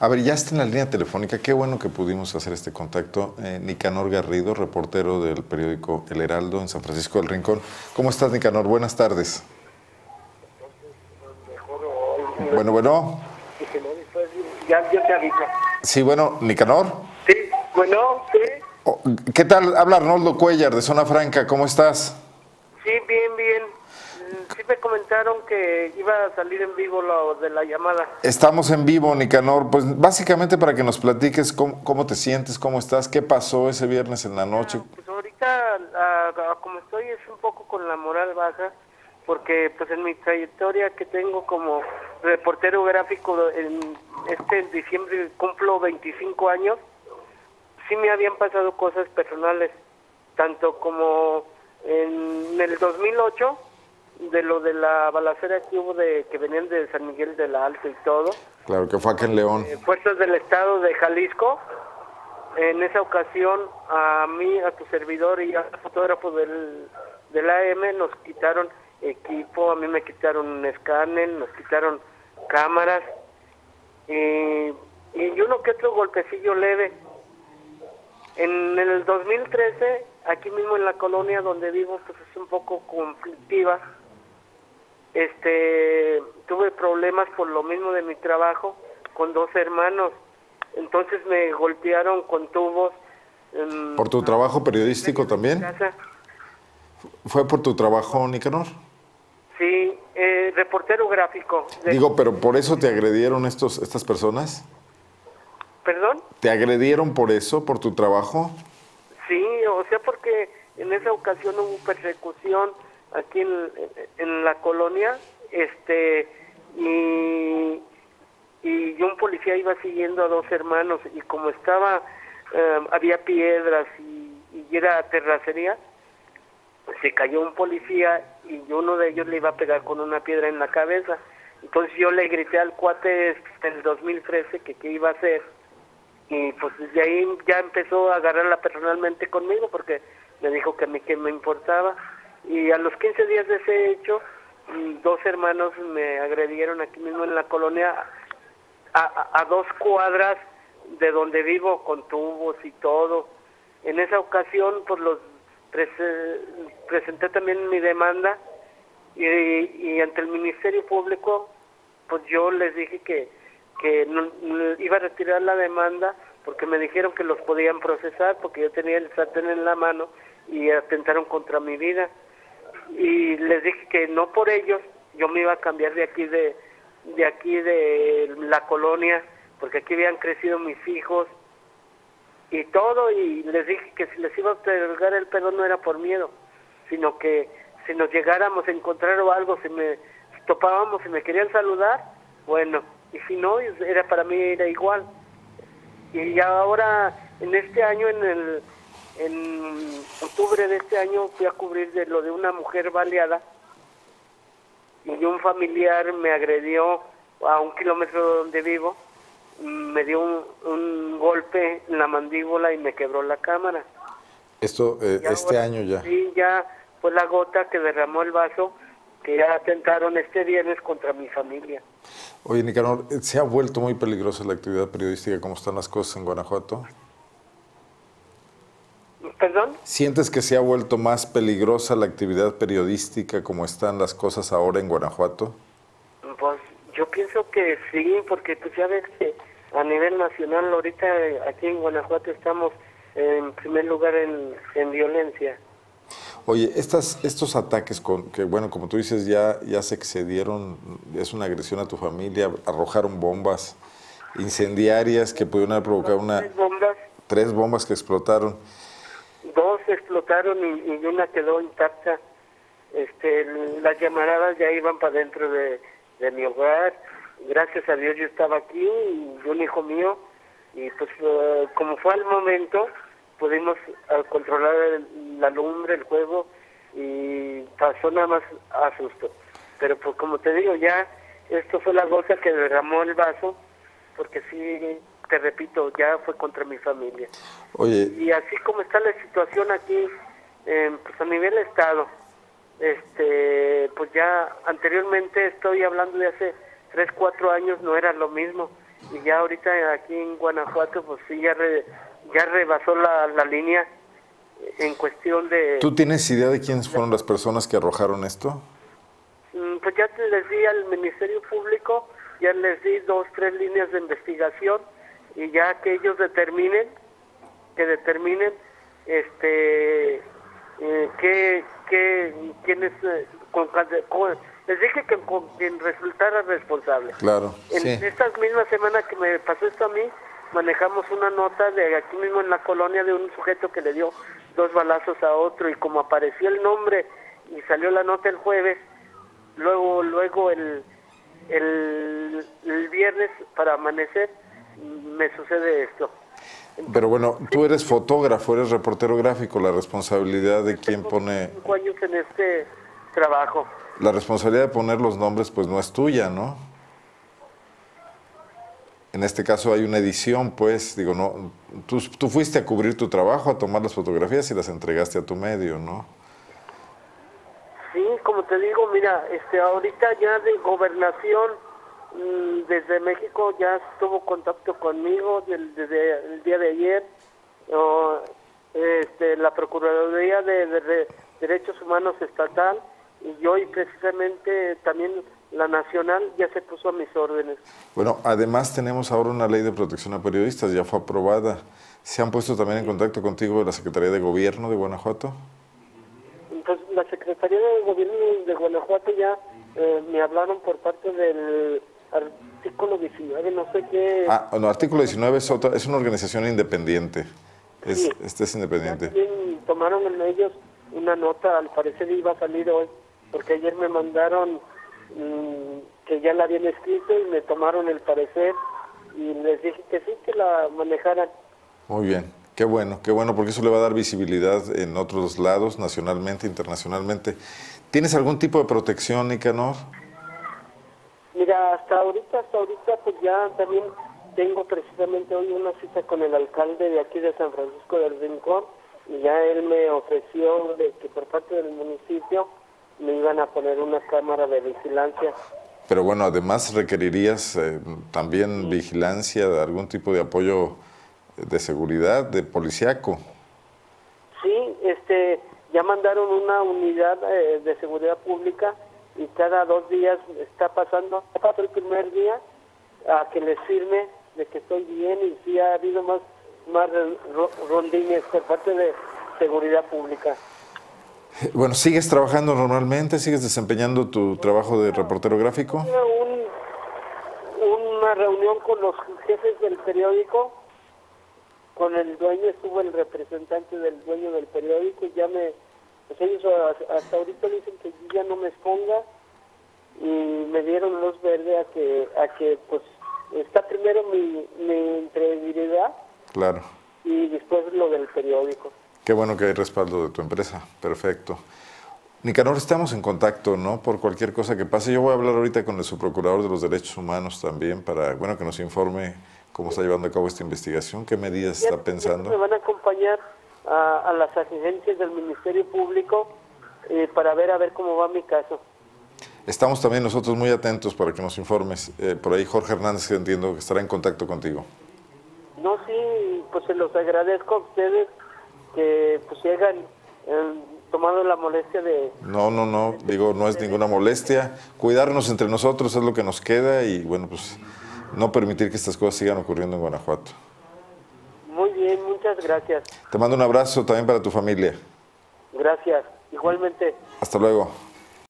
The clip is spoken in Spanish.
A ver, ya está en la línea telefónica. Qué bueno que pudimos hacer este contacto. Eh, Nicanor Garrido, reportero del periódico El Heraldo en San Francisco del Rincón. ¿Cómo estás, Nicanor? Buenas tardes. Bueno, bueno. Ya, te aviso. Sí, bueno, Nicanor. Sí, bueno, sí. Oh, ¿Qué tal? Habla Arnoldo Cuellar de Zona Franca. ¿Cómo estás? Sí, bien, bien. Sí me comentaron que iba a salir en vivo lo de la llamada. Estamos en vivo, Nicanor. Pues básicamente para que nos platiques cómo, cómo te sientes, cómo estás, qué pasó ese viernes en la noche. Pues ahorita, ah, ah, como estoy, es un poco con la moral baja, porque pues en mi trayectoria que tengo como reportero gráfico, en este diciembre cumplo 25 años, sí me habían pasado cosas personales, tanto como en el 2008, de lo de la balacera que hubo de que venían de San Miguel de la Alta y todo, Claro que fue aquí en León. eh, fuerzas del estado de Jalisco. En esa ocasión, a mí, a tu servidor y al fotógrafo del, del AM nos quitaron equipo, a mí me quitaron un escáner, nos quitaron cámaras y, y uno que otro golpecillo leve. En el 2013, aquí mismo en la colonia donde vivo, pues es un poco conflictiva. Este, tuve problemas por lo mismo de mi trabajo con dos hermanos. Entonces me golpearon con tubos. en- ¿Por tu trabajo periodístico también? casa. ¿Fue por tu trabajo, Nicanor? Sí, eh, reportero gráfico. de- Digo, pero por eso te agredieron estos, estas personas. ¿Perdón? ¿Te agredieron por eso, por tu trabajo? Sí, o sea, porque en esa ocasión hubo persecución aquí en, la colonia, este, y, y un policía iba siguiendo a dos hermanos y como estaba, eh, había piedras y, y era terracería, se cayó un policía y uno de ellos le iba a pegar con una piedra en la cabeza. Entonces yo le grité al cuate en el 2013 que qué iba a hacer y pues desde ahí ya empezó a agarrarla personalmente conmigo porque me dijo que a mí que me importaba y a los 15 días de ese hecho mm, dos hermanos me agredieron aquí mismo en la colonia a, a- dos cuadras de donde vivo con tubos y todo. En esa ocasión pues los prese- presenté también mi demanda y, y ante el Ministerio Público pues yo les dije que que iba a retirar la demanda porque me dijeron que los podían procesar porque yo tenía el sartén en la mano y atentaron contra mi vida y les dije que no por ellos yo me iba a cambiar de aquí de de aquí de la colonia porque aquí habían crecido mis hijos y todo y les dije que si les iba a otorgar el perdón no era por miedo sino que si nos llegáramos a encontrar o algo si me si topábamos y me querían saludar bueno y si no era para mí era igual. Y ahora en este año en el en octubre de este año fui a cubrir de lo de una mujer baleada y un familiar me agredió a un kilómetro de donde vivo me dio un, un golpe en la mandíbula y me quebró la cámara Esto, eh, este ahora año ya. Sí, ya fue la gota que derramó el vaso que ya atentaron este viernes contra mi familia. Oye, Nicanor, ¿se ha vuelto muy peligrosa la actividad periodística como están las cosas en Guanajuato? ¿Perdón? ¿Sientes que se ha vuelto más peligrosa la actividad periodística como están las cosas ahora en Guanajuato? Pues yo pienso que sí, porque tú sabes que a nivel nacional ahorita eh, aquí en Guanajuato estamos en primer lugar en, en violencia. Oye, estas, estos ataques con, que, bueno, como tú dices, ya, ya se excedieron, es una agresión a tu familia, arrojaron bombas incendiarias que pudieron haber provocado una, Tres bombas, tres bombas que explotaron. Y, una quedó intacta. Este, las llamaradas ya iban para dentro de, de mi hogar. Gracias a Dios yo estaba aquí y un hijo mío. Y pues eh, como fue al momento, pudimos eh, controlar el- la lumbre, el juego y pasó nada más a susto. Pero pues como te digo, ya esto fue la gota que derramó el vaso, porque sí, te repito, ya fue contra mi familia. Oye, Y así como está la situación aquí, eh, pues a nivel estado, este, pues ya anteriormente estoy hablando de hace tres, cuatro años, no era lo mismo. y ya ahorita aquí en Guanajuato pues sí ya, ya rebasó la, la línea en cuestión de... ¿Tú tienes idea de quiénes fueron las personas que arrojaron esto? Mm, pues ya les di al Ministerio Público, ya les di dos, tres líneas de investigación y ya que ellos determinen, que determinen este eh, qué, qué, quién eh, con, les dije que con quien resultara responsable. Claro. En estas mismas semanas que me pasó esto a mí, manejamos una nota de aquí mismo en la colonia de un sujeto que le dio dos balazos a otro y como apareció el nombre y salió la nota el jueves, luego luego el, el, el viernes para amanecer me sucede esto. Pero bueno, tú eres fotógrafo, eres reportero gráfico, la responsabilidad de quién pone... Cinco años en este trabajo. La responsabilidad de poner los nombres pues no es tuya, ¿no? en este caso hay una edición, pues, digo, no, tú, tú, fuiste a cubrir tu trabajo, a tomar las fotografías y las entregaste a tu medio, ¿no? Sí, como te digo, mira, este, ahorita ya de gobernación, desde México ya estuvo contacto conmigo desde el día de ayer, este, la Procuraduría de Derechos Humanos Estatal, y hoy precisamente también la nacional ya se puso a mis órdenes. Bueno, además tenemos ahora una ley de protección a periodistas, ya fue aprobada. ¿Se han puesto también en contacto contigo de la Secretaría de Gobierno de Guanajuato? Pues la Secretaría de Gobierno de Guanajuato ya eh, me hablaron por parte del artículo 19, no sé qué. Ah, no, artículo 19 es, otra, es una organización independiente. Es, Este es independiente. También tomaron en ellos una nota, al parecer iba a salir hoy, porque ayer me mandaron Mm, que ya la habían escrito y me tomaron el parecer y les dije que sí, que la manejaran. Muy bien, qué bueno, qué bueno, porque eso le va a dar visibilidad en otros lados, nacionalmente, internacionalmente. ¿Tienes algún tipo de protección, Nicanor? Mira, hasta ahorita, hasta ahorita, pues ya también tengo precisamente hoy una cita con el alcalde de aquí de San Francisco del Rincón y ya él me ofreció de que por parte del municipio me iban a poner una cámara de vigilancia. Pero bueno, además requerirías eh, también vigilancia, de algún tipo de apoyo de seguridad, de policiaco. Sí, este, ya mandaron una unidad eh, de seguridad pública y cada dos días está pasando, pasó el primer día a que les firme de que estoy bien y sí ha habido más, más rondines por parte de seguridad pública. Bueno, ¿sigues trabajando normalmente? ¿Sigues desempeñando tu trabajo de reportero gráfico? una reunión con los jefes del periódico, con el dueño, estuvo el representante del dueño del periódico y ya me, pues ellos hasta ahorita dicen que ya no me exponga y me dieron luz verde a que, a que pues está primero mi, mi integridad. Claro. Y después lo del periódico. Qué bueno que hay respaldo de tu empresa. Perfecto. Nicanor, estamos en contacto, ¿no? Por cualquier cosa que pase. Yo voy a hablar ahorita con el subprocurador de los derechos humanos también para, bueno, que nos informe cómo está llevando a cabo esta investigación, qué medidas está pensando. Me van a acompañar a, las agencias del Ministerio Público eh, para ver a ver cómo va mi caso. Estamos también nosotros muy atentos para que nos informes. Eh, por ahí Jorge Hernández, que entiendo que estará en contacto contigo. No, sí, pues se los agradezco a ustedes que pues llegan eh, tomando la molestia de... No, no, no, digo, no es ninguna molestia. Cuidarnos entre nosotros es lo que nos queda y bueno, pues no permitir que estas cosas sigan ocurriendo en Guanajuato. Gracias. Te mando un abrazo también para tu familia. Gracias, igualmente. Hasta luego.